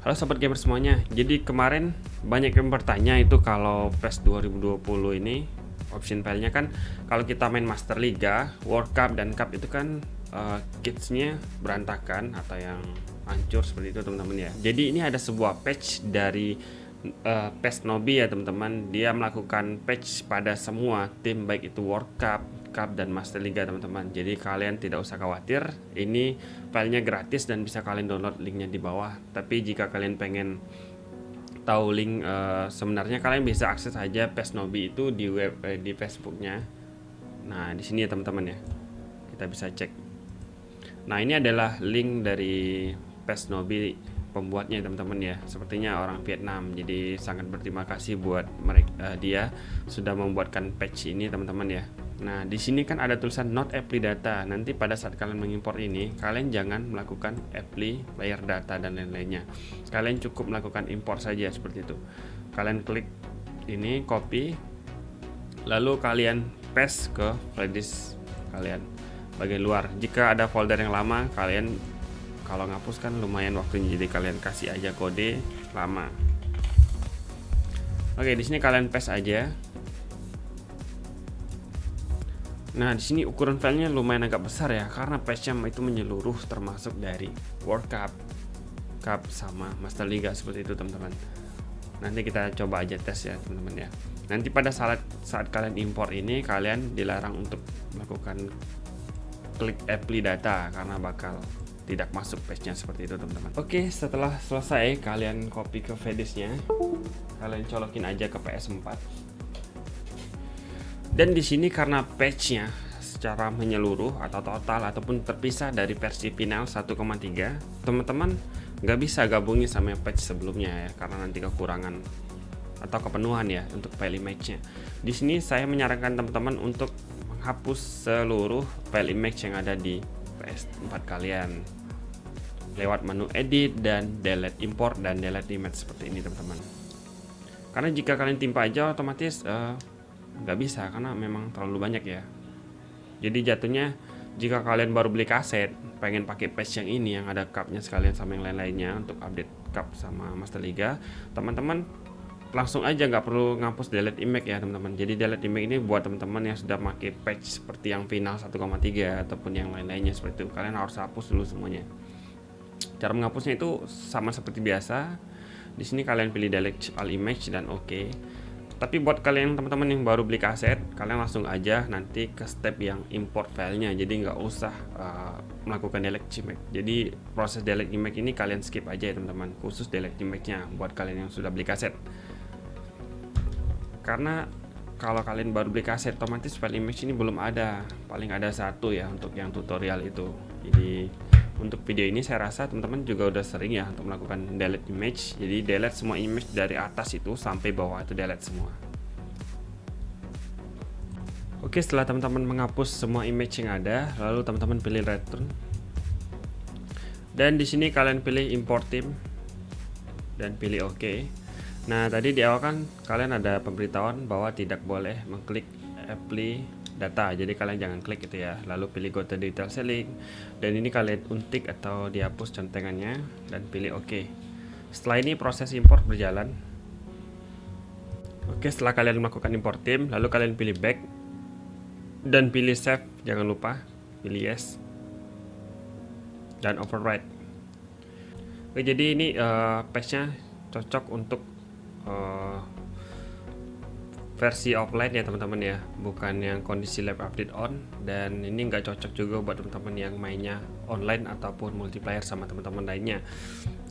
Halo sobat gamer semuanya. Jadi kemarin banyak yang bertanya itu kalau PES 2020 ini option filenya kan kalau kita main Master Liga, World Cup dan Cup itu kan uh, kitsnya berantakan atau yang hancur seperti itu teman-teman ya. Jadi ini ada sebuah patch dari uh, PES Nobi ya teman-teman. Dia melakukan patch pada semua tim baik itu World Cup, Cup dan Master Liga teman-teman. Jadi kalian tidak usah khawatir, ini filenya gratis dan bisa kalian download linknya di bawah. Tapi jika kalian pengen tahu link uh, sebenarnya kalian bisa akses aja Pesnobi itu di web eh, di Facebooknya. Nah di sini ya teman-teman ya, kita bisa cek. Nah ini adalah link dari Pesnobi pembuatnya teman-teman ya sepertinya orang Vietnam jadi sangat berterima kasih buat mereka uh, dia sudah membuatkan patch ini teman-teman ya Nah, di sini kan ada tulisan not apply data. Nanti pada saat kalian mengimpor ini, kalian jangan melakukan apply player data dan lain-lainnya. Kalian cukup melakukan impor saja seperti itu. Kalian klik ini, copy, lalu kalian paste ke flash kalian bagian luar. Jika ada folder yang lama, kalian kalau ngapus kan lumayan waktunya, jadi kalian kasih aja kode lama. Oke, di sini kalian paste aja Nah, di sini ukuran filenya lumayan agak besar ya, karena patch itu menyeluruh termasuk dari World Cup, Cup sama Master Liga seperti itu teman-teman. Nanti kita coba aja tes ya teman-teman ya. Nanti pada saat saat kalian impor ini, kalian dilarang untuk melakukan klik apply data karena bakal tidak masuk patchnya seperti itu teman-teman. Oke, setelah selesai kalian copy ke Vedisnya, kalian colokin aja ke PS4 dan di sini karena patchnya secara menyeluruh atau total ataupun terpisah dari versi final 1,3, teman-teman nggak bisa gabungin sama patch sebelumnya ya karena nanti kekurangan atau kepenuhan ya untuk file image-nya. Di sini saya menyarankan teman-teman untuk menghapus seluruh file image yang ada di PS4 kalian lewat menu edit dan delete import dan delete image seperti ini teman-teman. Karena jika kalian timpa aja otomatis uh, nggak bisa karena memang terlalu banyak ya. Jadi jatuhnya jika kalian baru beli kaset pengen pakai patch yang ini yang ada cupnya sekalian sama yang lain-lainnya untuk update cup sama Master Liga teman-teman langsung aja nggak perlu ngapus delete image ya teman-teman. Jadi delete image ini buat teman-teman yang sudah pakai patch seperti yang final 1,3 ataupun yang lain-lainnya seperti itu. Kalian harus hapus dulu semuanya. Cara menghapusnya itu sama seperti biasa. Di sini kalian pilih delete all image dan oke. okay tapi buat kalian teman-teman yang baru beli kaset kalian langsung aja nanti ke step yang import filenya. Jadi nggak usah uh, melakukan delete image jadi proses delete image ini kalian skip aja ya teman-teman. Khusus delete image-nya buat kalian yang sudah beli kaset. Karena kalau kalian baru beli kaset otomatis file image ini belum ada. Paling ada satu ya untuk yang tutorial itu. Jadi untuk video ini saya rasa teman-teman juga udah sering ya untuk melakukan delete image. Jadi delete semua image dari atas itu sampai bawah itu delete semua. Oke setelah teman-teman menghapus semua image yang ada lalu teman-teman pilih return. Dan di sini kalian pilih import team dan pilih OK. Nah tadi di awal kan kalian ada pemberitahuan bahwa tidak boleh mengklik apply data. Jadi kalian jangan klik itu ya. Lalu pilih go to detail selling. Dan ini kalian untik atau dihapus centengannya dan pilih OK setelah ini proses import berjalan. Oke setelah kalian melakukan import tim lalu kalian pilih back dan pilih save. Jangan lupa pilih yes dan override Oke jadi ini uh, patchnya cocok untuk uh, versi offline ya teman-teman ya. Bukan yang kondisi live update on. Dan ini nggak cocok juga buat teman-teman yang mainnya online ataupun multiplayer sama teman-teman lainnya.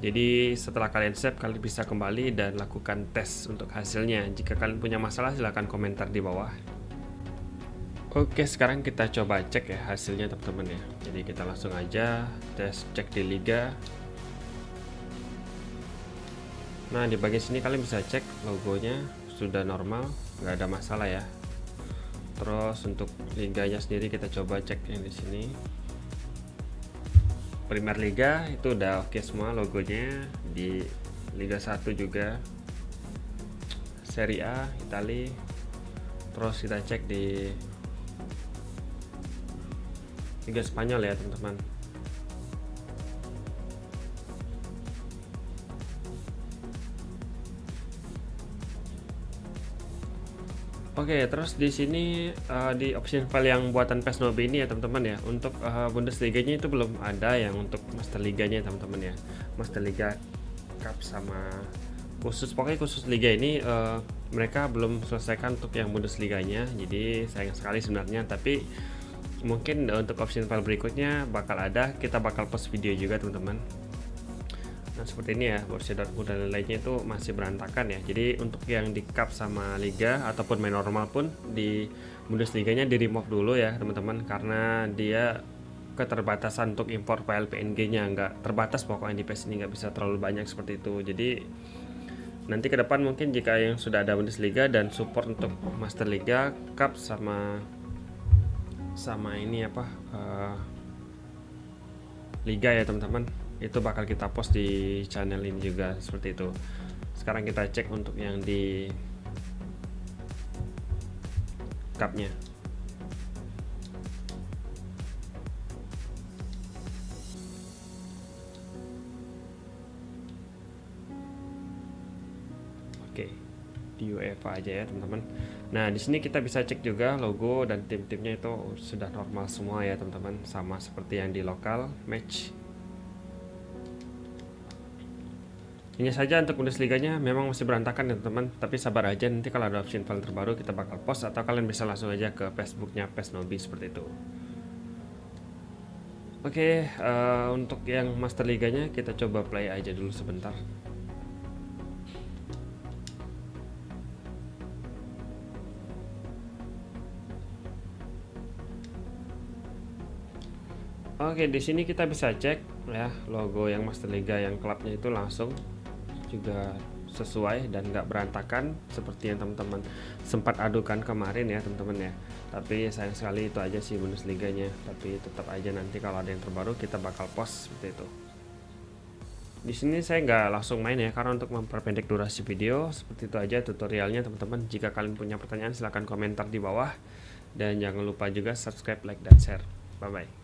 Jadi setelah kalian save kalian bisa kembali dan lakukan tes untuk hasilnya. Jika kalian punya masalah silahkan komentar di bawah. Oke sekarang kita coba cek ya hasilnya teman-teman ya. Jadi kita langsung aja tes cek di liga. Nah di bagian sini kalian bisa cek logonya sudah normal nggak ada masalah ya. Terus untuk liganya sendiri kita coba cek yang di sini. Premier Liga itu udah oke okay semua logonya. Di Liga 1 juga. Serie A Italia terus kita cek di Liga Spanyol ya teman-teman Oke, terus di sini uh, di option file yang buatan PES Nobi ini ya teman-teman ya. Untuk uh, Bundesliga-nya itu belum ada yang untuk Master Liga-nya teman-teman ya. Master Liga Cup sama khusus pokoknya khusus liga ini uh, mereka belum selesaikan untuk yang Bundesliga-nya. Jadi sayang sekali sebenarnya tapi mungkin untuk option file berikutnya bakal ada. Kita bakal post video juga teman-teman. Nah seperti ini ya Borussia Dortmund dan lainnya itu masih berantakan ya. Jadi untuk yang di cup sama liga ataupun main normal pun di Bundesliga-nya di remove dulu ya teman-teman karena dia keterbatasan untuk impor file PNG-nya nggak terbatas pokoknya di PS ini nggak bisa terlalu banyak seperti itu. Jadi nanti ke depan mungkin jika yang sudah ada Bundesliga dan support untuk Master Liga, Cup sama sama ini apa uh, Liga ya teman-teman itu bakal kita post di channel ini juga seperti itu. Sekarang kita cek untuk yang di cupnya. Oke di UEFA aja ya teman-teman. Nah di sini kita bisa cek juga logo dan tim-timnya itu sudah normal semua ya teman-teman. Sama seperti yang di lokal match Ini saja untuk Bundesliga-nya memang masih berantakan ya teman-teman, tapi sabar aja nanti kalau ada option file terbaru kita bakal post atau kalian bisa langsung aja ke Facebooknya Pesnobi seperti itu. Oke, uh, untuk yang Master Liganya kita coba play aja dulu sebentar. Oke, di sini kita bisa cek ya logo yang Master Liga yang klubnya itu langsung juga sesuai dan nggak berantakan seperti yang teman-teman sempat adukan kemarin ya teman-teman ya. Tapi sayang sekali itu aja sih Bundesliga-nya. Tapi tetap aja nanti kalau ada yang terbaru kita bakal post seperti itu. Di sini saya nggak langsung main ya karena untuk memperpendek durasi video seperti itu aja tutorialnya teman-teman. Jika kalian punya pertanyaan silahkan komentar di bawah. Dan jangan lupa juga subscribe like dan share. Bye bye